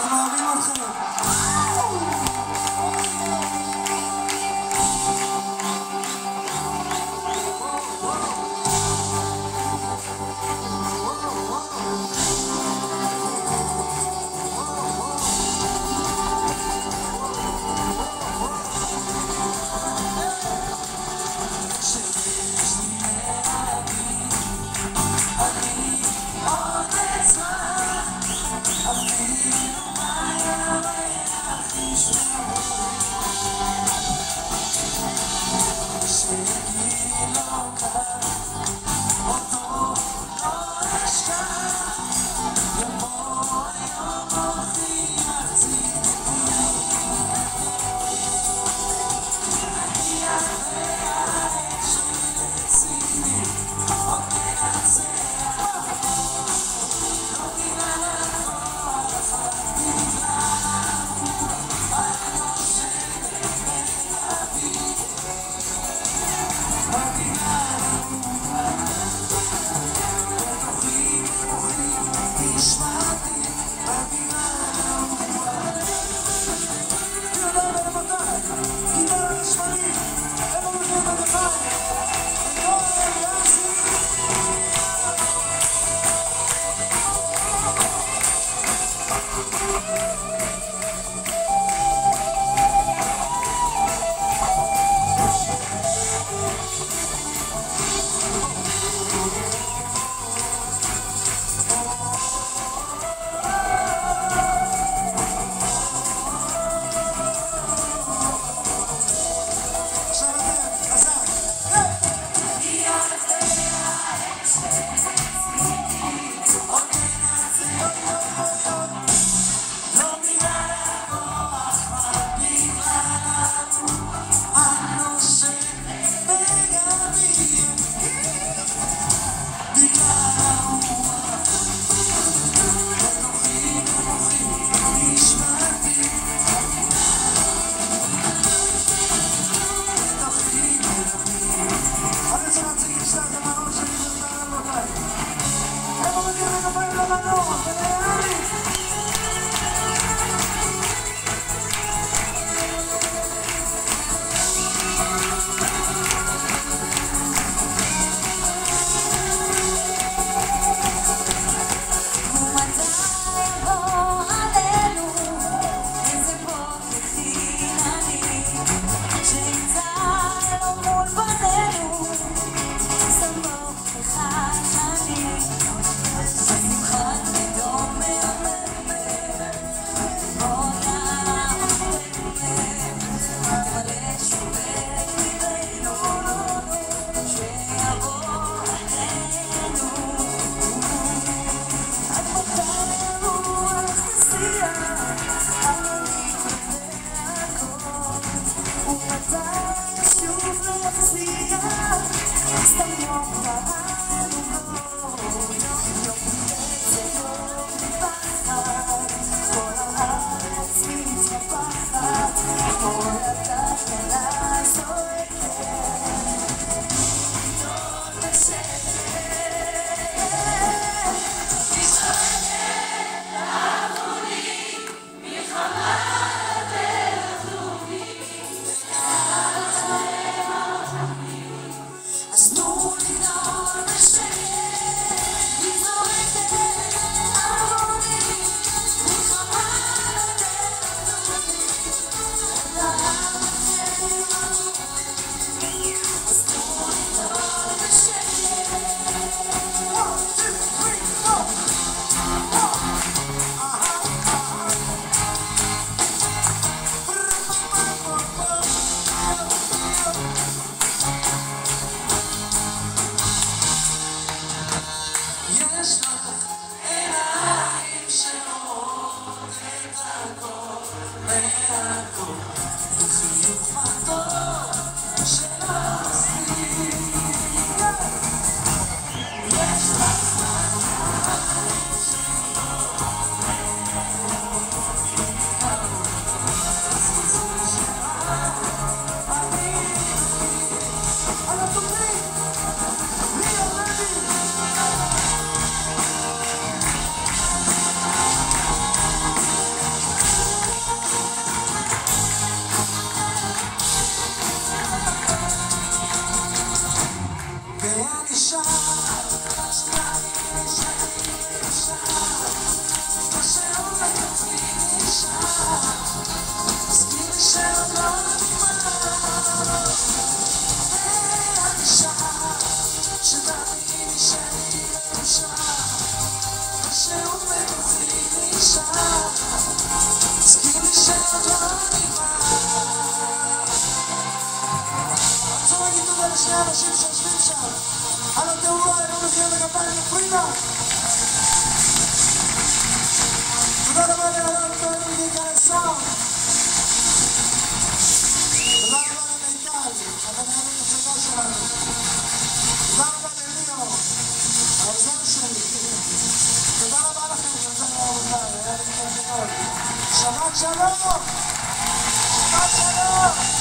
That's what Oh, Bye. Thank you. האנשים שיושבים שם, על התאורה, הם לא מחיאים לכפיים לפרינה. תודה רבה לאלון כהן מגיקה הסאונד. תודה רבה למיטל, המנהל המפלגה שלנו. תודה רבה לליאו, העוזר שלי. תודה רבה לכם, רבותיי ורבותיי, היה לי כיף מאוד. שבת שלום! שבת שלום!